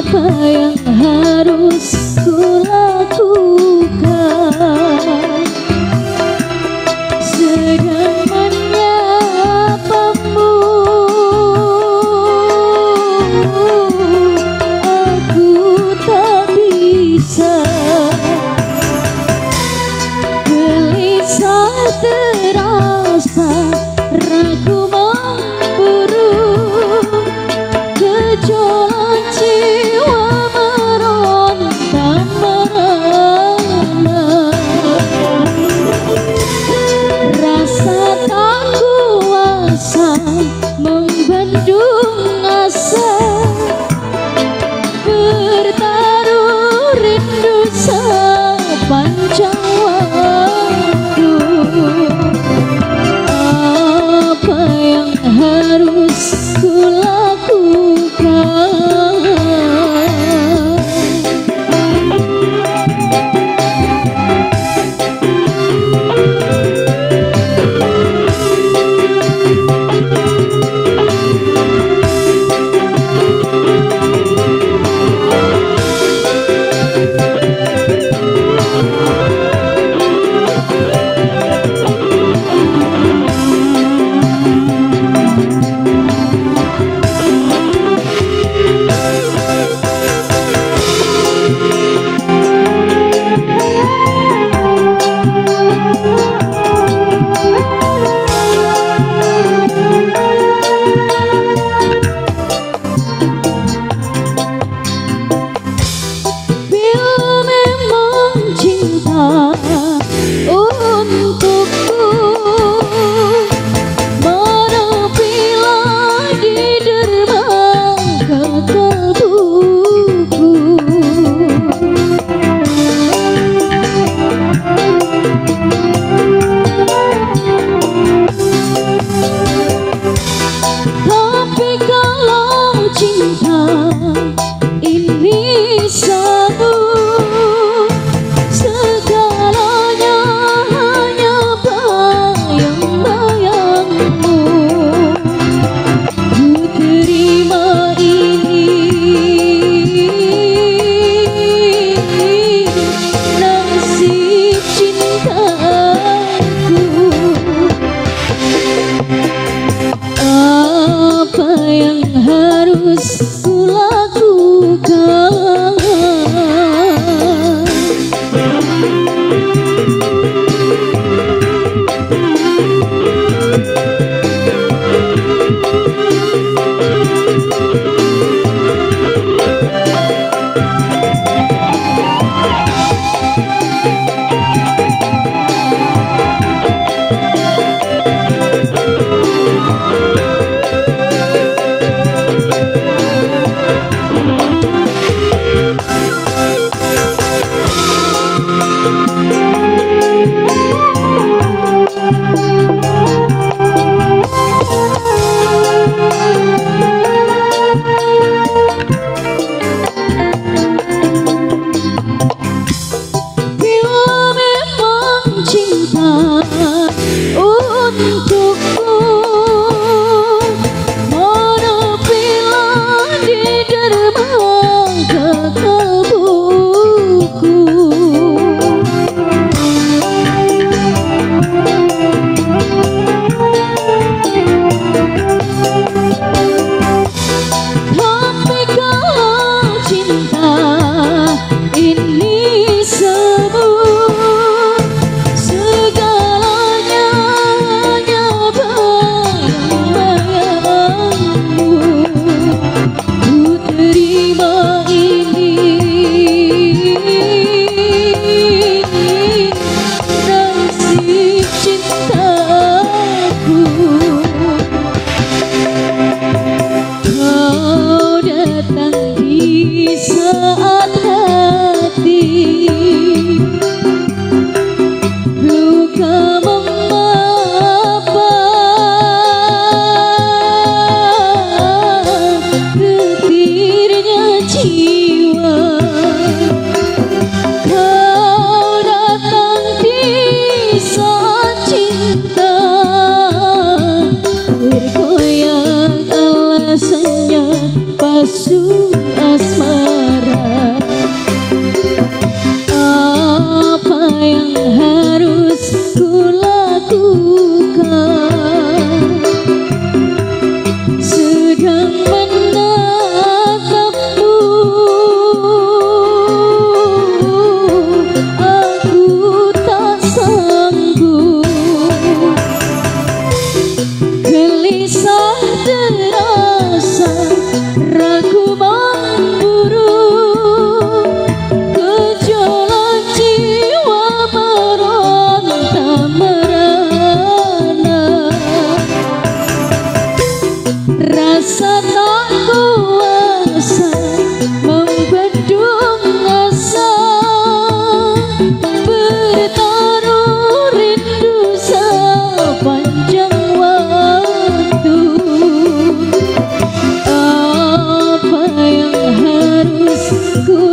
apa yang Bergoyang alasannya Pasu 去 school.